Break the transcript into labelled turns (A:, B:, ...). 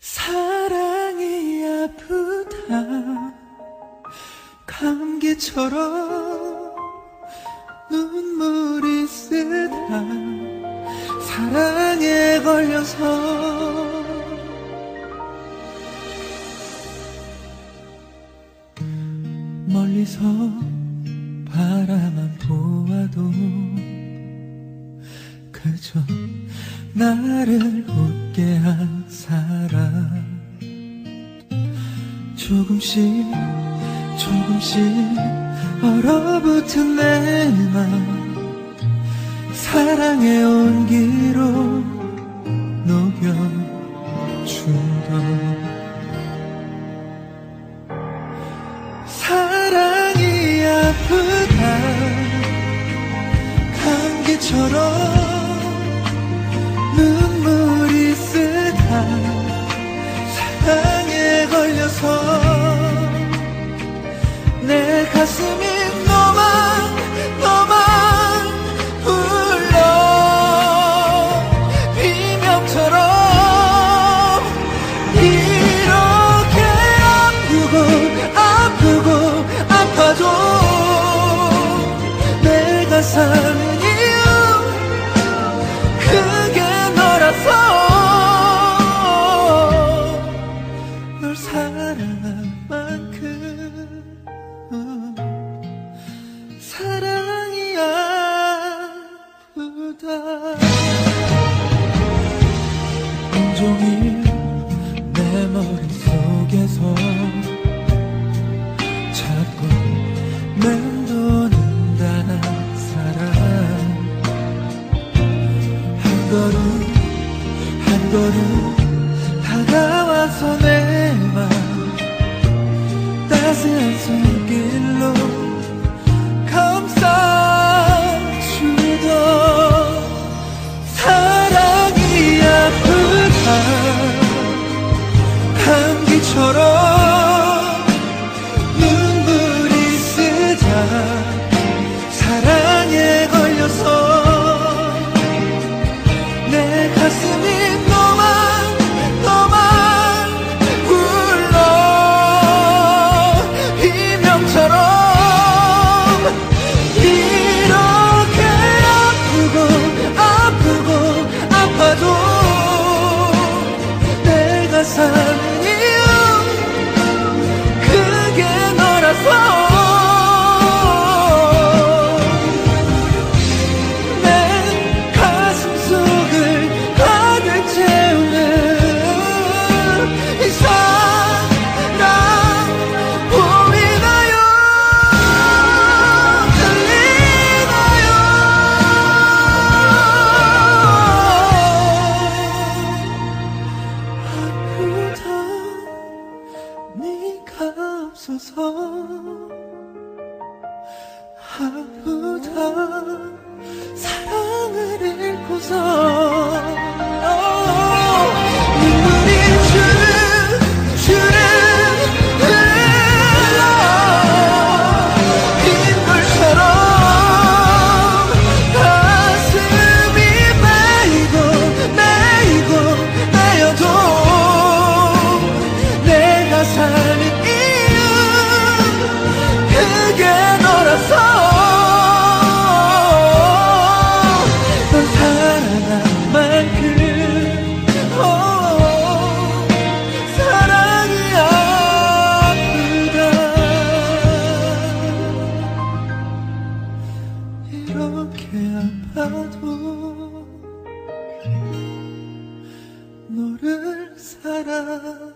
A: 사랑이 아프다. 감기처럼 눈물이 쓰다. 사랑에 걸려서 멀리서 바라만 보아도 그저 나를 웃게 한 사람 조금씩 조금씩 얼어붙은 내 맘. 사랑의 온기로 녹여주던 사랑이 아프다. 감기처럼 사는 이유 그게 너라서 널 사랑한 만큼 사랑이 아프다. 온종일 한 걸음 다가와서 내 맘 따스한 손길로 감싸주던 사랑이 아프다. 감기처럼 네가 사랑